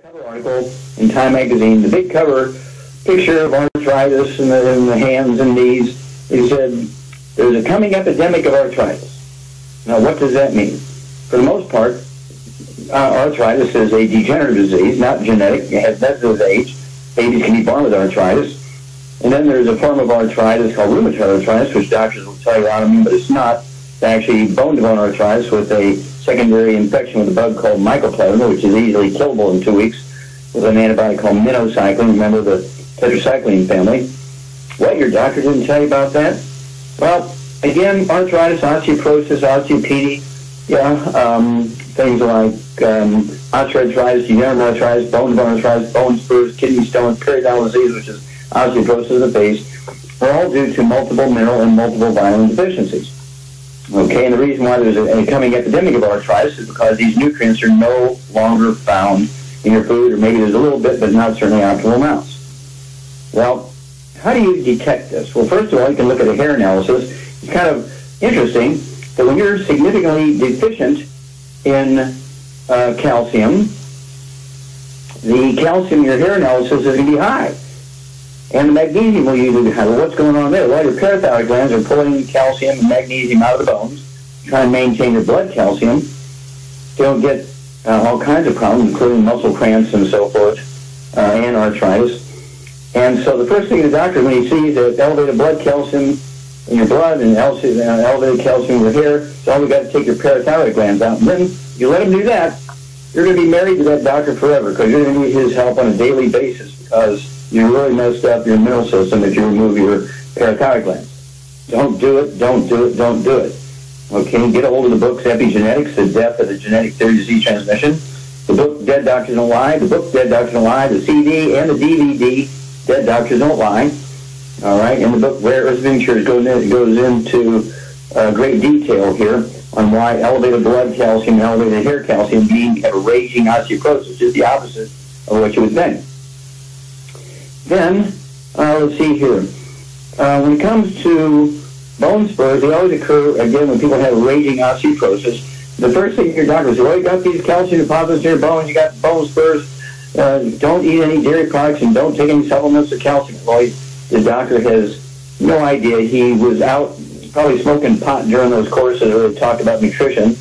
cover article in Time magazine, the big cover picture of arthritis in the, the hands and knees. He said, there's a coming epidemic of arthritis. Now, what does that mean? For the most part, uh, arthritis is a degenerative disease, not genetic. It has nothing to do with age. Babies can be born with arthritis. And then there's a form of arthritis called rheumatoid arthritis, which doctors will tell you autoimmune, but it's not. It's actually bone-to-bone arthritis with a secondary infection with a bug called mycoplasma, which is easily killable in two weeks with an antibiotic called minocycline. Remember the tetracycline family. What, your doctor didn't tell you about that? Well, again, arthritis, osteoporosis, osteopenia, yeah, um, things like um, osteoarthritis, degenerative arthritis, bone-to-bone arthritis, bone spurs, kidney stones, periodontal disease, which is osteoporosis of the base, are all due to multiple mineral and multiple vitamin deficiencies. Okay, and the reason why there's a, coming epidemic of arthritis is because these nutrients are no longer found in your food, or maybe there's a little bit, but not certainly optimal amounts. Well, how do you detect this? Well, first of all, you can look at a hair analysis. It's kind of interesting that when you're significantly deficient in uh, calcium, the calcium in your hair analysis is going to be high. And the magnesium will usually be high. Well, what's going on there? Well, your parathyroid glands are pulling calcium and magnesium out of the bones, trying to maintain your blood calcium. You don't get uh, all kinds of problems, including muscle cramps and so forth, uh, and arthritis. And so the first thing the doctor, when he sees that elevated blood calcium in your blood and elevated calcium in your hair, so all we got to take your parathyroid glands out. And then you let him do that, you're going to be married to that doctor forever because you're going to need his help on a daily basis because you really messed up your mineral system if you remove your parathyroid glands. Don't do it, don't do it, don't do it. Okay, get a hold of the books Epigenetics, The Death of the Genetic Theory of Disease Transmission, the book Dead Doctors Don't Lie, the book Dead Doctors Don't Lie, the CD and the DVD Dead Doctors Don't Lie. All right, and the book Rare Earth Ventures goes, in, goes into uh, great detail here on why elevated blood calcium and elevated hair calcium mean a raging osteoporosis, just the opposite of what you would think. Then, uh, let's see here. Uh, when it comes to bone spurs, they always occur, again, when people have raging osteoporosis. The first thing your doctor says, well, you got these calcium deposits in your bones, you got bone spurs, uh, don't eat any dairy products and don't take any supplements of calcium. Well, the doctor has no idea. He was out probably smoking pot during those courses where they talked about nutrition,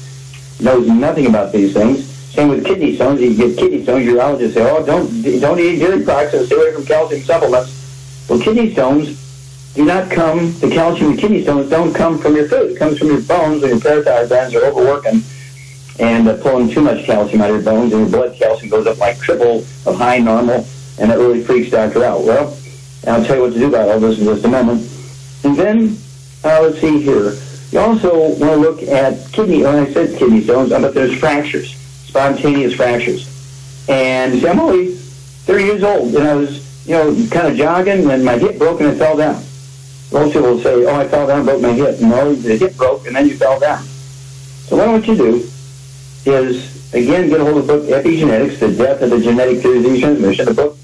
knows nothing about these things. Same with kidney stones. You get kidney stones, your urologist say, oh, don't, don't eat dairy products and stay away from calcium supplements. Well, kidney stones do not come, the calcium in kidney stones don't come from your food. It comes from your bones when your parathyroid glands are overworking and uh, pulling too much calcium out of your bones and your blood calcium goes up like triple of high normal and that really freaks doctor out. Well, I'll tell you what to do about all this in just a moment. And then, uh, let's see here. You also want to look at kidney, when I said kidney stones, but there's fractures, spontaneous fractures. And I'm only 30 years old and I was, you know, kind of jogging and my hip broke and I fell down. Most people will say, oh, I fell down, broke my hip. No, the hip broke, and then you fell down. So what I want you to do is, again, get a hold of the book Epigenetics, The Death of the Genetic Disease Transmission, the book,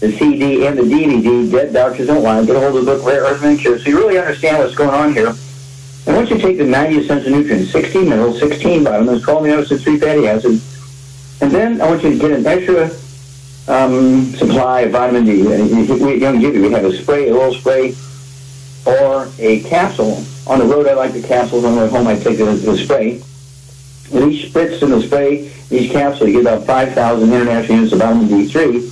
the CD, and the DVD, Dead Doctors Don't Lie. Get a hold of the book Rare Earth and Cure so you really understand what's going on here. And once you take the 90 essential nutrients, 16 minerals, 16 vitamins, 12 amino acids, 3 fatty acids, and then I want you to get an extra um, supply of vitamin D. We, Youngevity, we have a spray, a little spray, or a capsule. On the road, I like the capsules. On the way home, I take the, the spray. And each spritz in the spray, each capsule, you get about 5,000 international units of vitamin D3.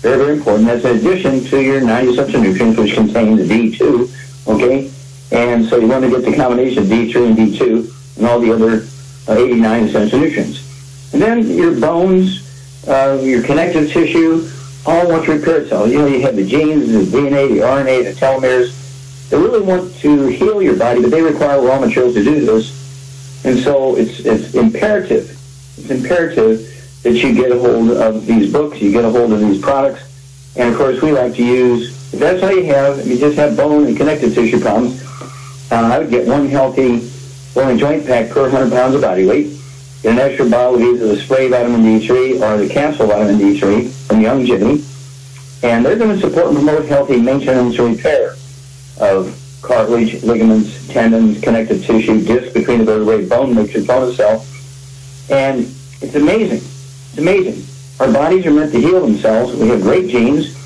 Very, very important. That's in addition to your 90 essential nutrients, which contains D2, okay? And so you want to get the combination of D3 and D2 and all the other uh, 89 essential nutrients. And then your bones, uh, your connective tissue, all want to repair itself. You know, you have the genes, the DNA, the RNA, the telomeres, they really want to heal your body, but they require raw materials to do this. And so it's, it's imperative, it's imperative that you get a hold of these books, you get a hold of these products. And of course, we like to use, if that's all you have, if you just have bone and connective tissue problems, uh, I would get one healthy and joint pack per 100 pounds of body weight. Get an extra bottle of either the spray vitamin D3 or the capsule vitamin D3 from Youngevity. And they're going to support and promote healthy maintenance and repair of cartilage, ligaments, tendons, connective tissue, disc between the vertebrae, bone matrix, bone cell. And it's amazing. It's amazing our bodies are meant to heal themselves. We have great genes.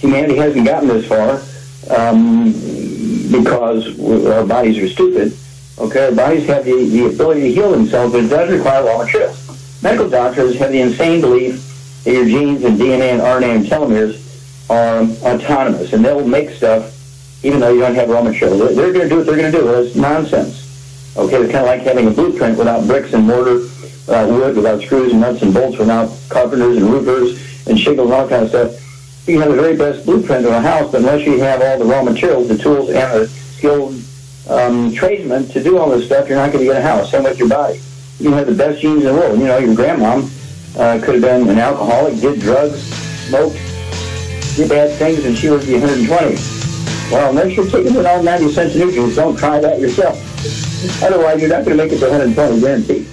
Humanity hasn't gotten this far um, because our bodies are stupid. Okay, our bodies have the, the ability to heal themselves, but it does require raw materials. Medical doctors have the insane belief that your genes and DNA and RNA and telomeres are autonomous, and they'll make stuff even though you don't have raw material. They're, going to do what they're going to do. It's nonsense. Okay, it's kind of like having a blueprint without bricks and mortar, without wood, without screws and nuts and bolts, without carpenters and roofers and shingles and all kind of stuff. You have the very best blueprint of a house, unless you have all the raw materials, the tools, and the skilled um, tradesmen to do all this stuff, you're not going to get a house. Same with your body. You have the best genes in the world. You know, your grandmom uh, could have been an alcoholic, did drugs, smoked, did bad things, and she would be 120. Well, unless you're taking in all 90 cents nutrients, don't try that yourself. Otherwise, you're not going to make it to 120 guaranteed.